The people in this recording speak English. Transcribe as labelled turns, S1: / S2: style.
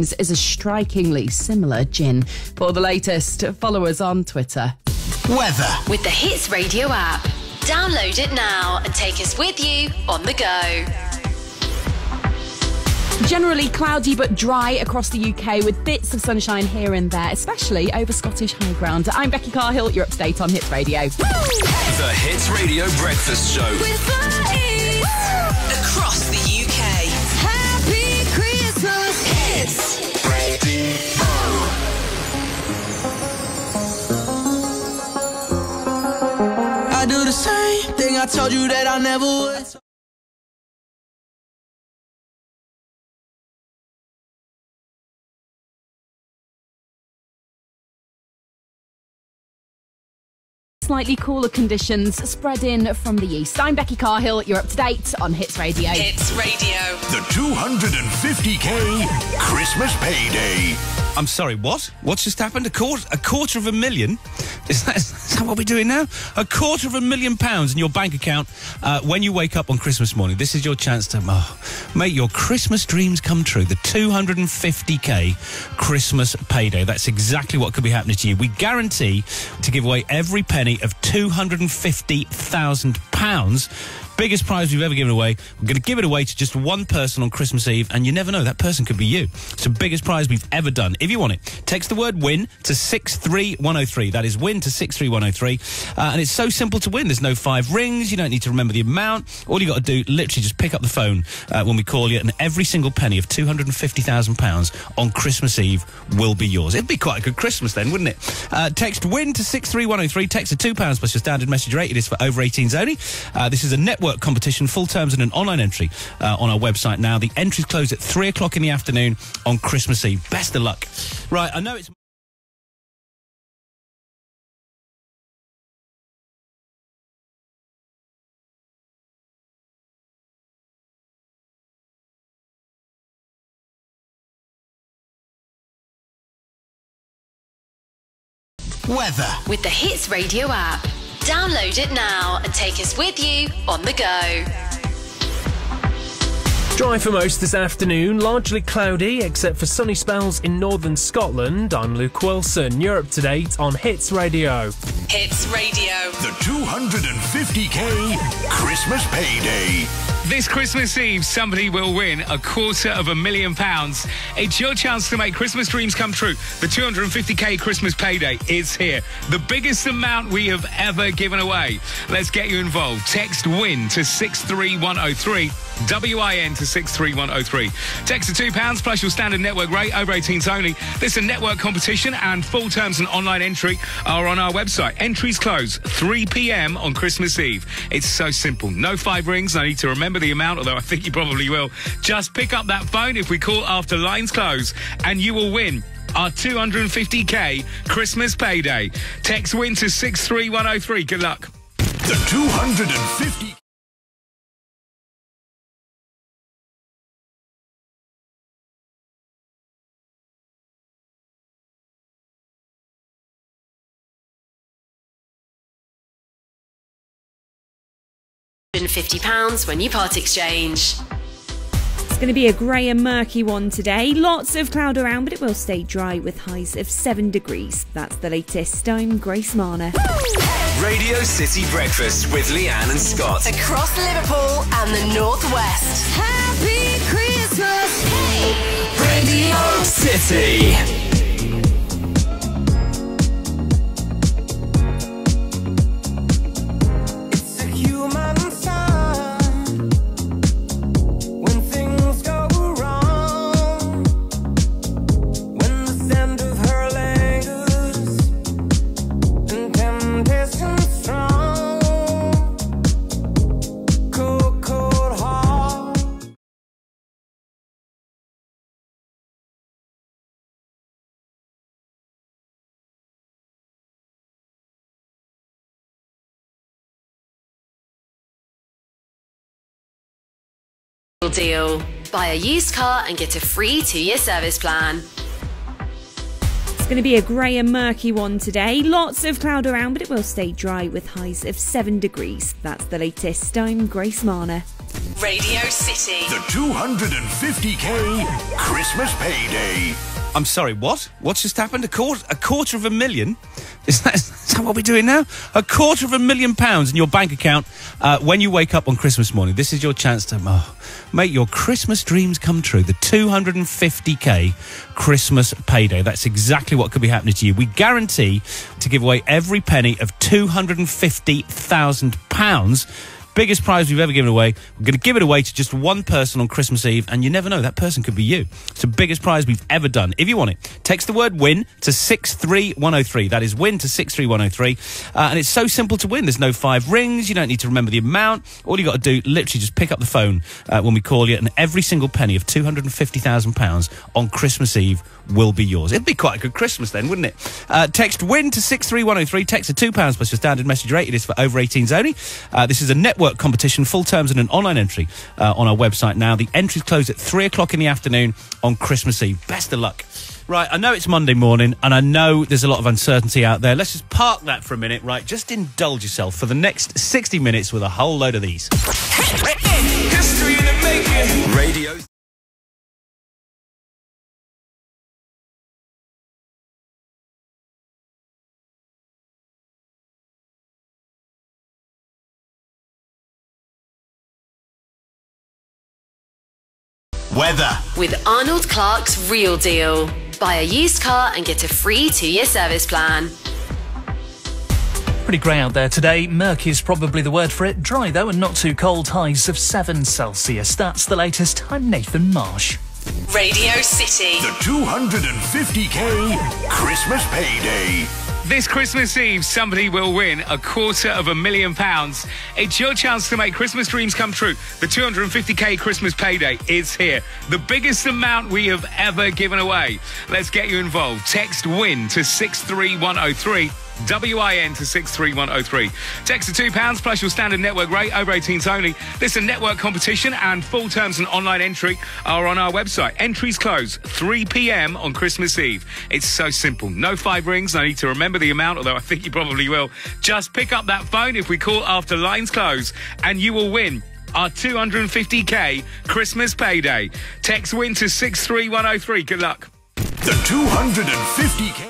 S1: is a strikingly similar gin. For the latest, follow us on Twitter.
S2: Weather.
S3: With the Hits Radio app. Download it now and take us with you on the go.
S1: Generally cloudy but dry across the UK with bits of sunshine here and there, especially over Scottish high ground. I'm Becky Carhill. You're up to date on Hits Radio.
S4: The Hits Radio Breakfast Show.
S3: With Flaze. Across the
S5: do the same thing I told you that I never would.
S1: Slightly cooler conditions spread in from the east. I'm Becky Carhill. You're up to date on Hits Radio.
S3: Hits Radio.
S4: The 250k Christmas payday.
S6: I'm sorry, what? What's just happened? A quarter, a quarter of a million? Is that, is that what we're doing now? A quarter of a million pounds in your bank account uh, when you wake up on Christmas morning. This is your chance to oh, make your Christmas dreams come true. The 250k Christmas payday. That's exactly what could be happening to you. We guarantee to give away every penny of 250,000 pounds. Biggest prize we've ever given away. We're going to give it away to just one person on Christmas Eve, and you never know, that person could be you. It's the biggest prize we've ever done. If you want it, text the word win to 63103. That is win to 63103. Uh, and it's so simple to win. There's no five rings. You don't need to remember the amount. All you got to do, literally just pick up the phone uh, when we call you, and every single penny of £250,000 on Christmas Eve will be yours. It'd be quite a good Christmas then, wouldn't it? Uh, text win to 63103. Text at £2 plus your standard message rate. It is for over 18s only. Uh, this is a network competition, full terms and an online entry uh, on our website now. The entries close at 3 o'clock in the afternoon on Christmas Eve. Best of luck. Right, I know it's.
S2: Weather.
S3: With the Hits Radio app. Download it now and take us with you on the go.
S7: Dry for most this afternoon, largely cloudy except for sunny spells in northern Scotland. I'm Luke Wilson. You're up to date on Hits Radio.
S3: Hits Radio.
S4: The 250k Christmas payday.
S8: This Christmas Eve, somebody will win a quarter of a million pounds. It's your chance to make Christmas dreams come true. The 250k Christmas payday is here. The biggest amount we have ever given away. Let's get you involved. Text WIN to 63103. WIN to 63103. Text to £2 plus your standard network rate over 18s only. This is a network competition and full terms and online entry are on our website. Entries close 3 p.m. on Christmas Eve. It's so simple. No five rings. No need to remember the amount, although I think you probably will. Just pick up that phone if we call after lines close and you will win our 250k Christmas payday. Text win to 63103. Good luck.
S4: The 250.
S3: £50 when you part exchange.
S9: It's going to be a grey and murky one today. Lots of cloud around, but it will stay dry with highs of 7 degrees. That's the latest. I'm Grace Marner.
S4: Radio City Breakfast with Leanne and Scott.
S3: Across Liverpool and the Northwest. Happy Christmas. Hey. Radio
S4: City.
S3: Deal. Buy a used car and get a free two-year service plan.
S9: It's going to be a grey and murky one today. Lots of cloud around, but it will stay dry with highs of 7 degrees. That's the latest. I'm Grace Marner.
S3: Radio City.
S10: The 250k Christmas payday.
S6: I'm sorry, what? What's just happened? A quarter, a quarter of a million? Is that, is that what we're doing now? A quarter of a million pounds in your bank account uh, when you wake up on Christmas morning. This is your chance to oh, make your Christmas dreams come true. The 250k Christmas payday. That's exactly what could be happening to you. We guarantee to give away every penny of 250,000 pounds biggest prize we've ever given away. We're going to give it away to just one person on Christmas Eve, and you never know, that person could be you. It's the biggest prize we've ever done. If you want it, text the word win to 63103. That is win to 63103. Uh, and it's so simple to win. There's no five rings. You don't need to remember the amount. All you got to do, literally, just pick up the phone uh, when we call you, and every single penny of £250,000 on Christmas Eve will be yours. It'd be quite a good Christmas then, wouldn't it? Uh, text WIN to 63103. Text a £2 plus your standard message rate. It is for over 18s only. Uh, this is a network competition, full terms and an online entry uh, on our website now. The entries close at 3 o'clock in the afternoon on Christmas Eve. Best of luck. Right, I know it's Monday morning and I know there's a lot of uncertainty out there. Let's just park that for a minute, right? Just indulge yourself for the next 60 minutes with a whole load of these.
S4: Radio.
S2: Weather.
S3: With Arnold Clark's Real Deal. Buy a used car and get a free two year service plan.
S11: Pretty grey out there today. Murky is probably the word for it. Dry though and not too cold. Highs of 7 Celsius. That's the latest. I'm Nathan Marsh.
S3: Radio City.
S10: The 250k Christmas payday.
S8: This Christmas Eve, somebody will win a quarter of a million pounds. It's your chance to make Christmas dreams come true. The 250k Christmas payday is here. The biggest amount we have ever given away. Let's get you involved. Text WIN to 63103. WIN to 63103. Text to £2 plus your standard network rate, over 18s only. This is a network competition and full terms and online entry are on our website. Entries close 3 p.m. on Christmas Eve. It's so simple. No five rings, no need to remember the amount, although I think you probably will. Just pick up that phone if we call after lines close and you will win our 250k Christmas payday. Text win to 63103. Good luck.
S10: The 250k